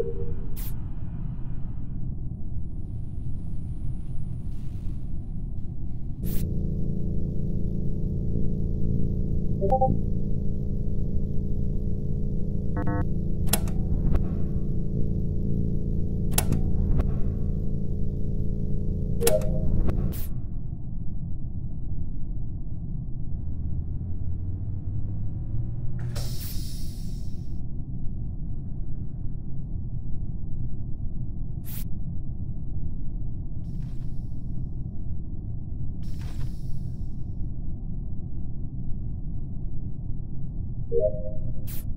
You you